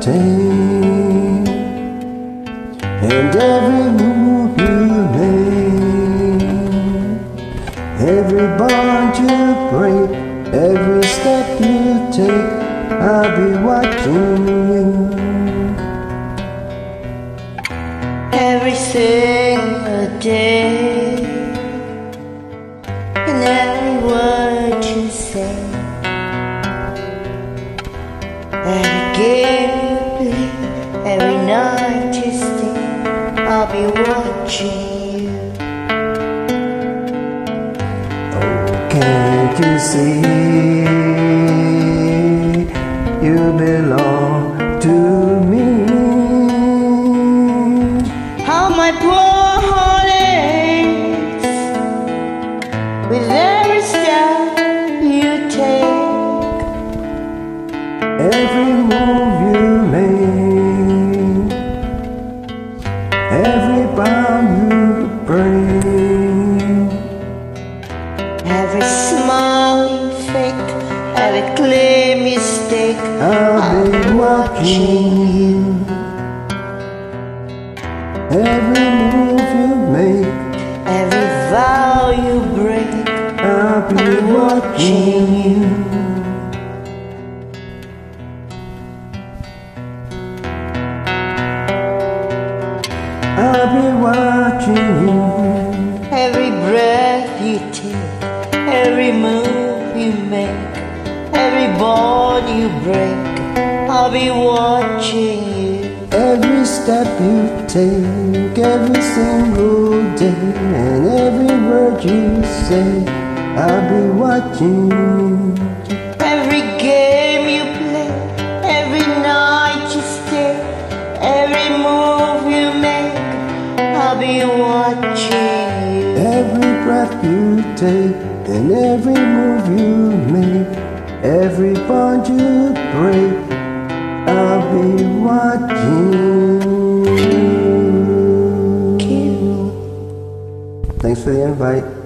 take and every move you make, every bond you break, every step you take, I'll be watching you. Every single day, and every word you say, every game I'll be watching you. Oh, can't you see you belong to me? How my poor heart aches with every step you take. Every move Every smile you fake, every clear mistake, I'll be watching you. Every move you make, every vow you break. I'll be watching you. I'll be watching you. Every breath you take, every move you make, every bond you break, I'll be watching you. Every step you take, every single day, and every word you say, I'll be watching you. Every game you play, every night you stay, every move you make, I'll be watching you. Every breath you take, and every move you make, every bond you break, I'll be watching. Thanks for the invite.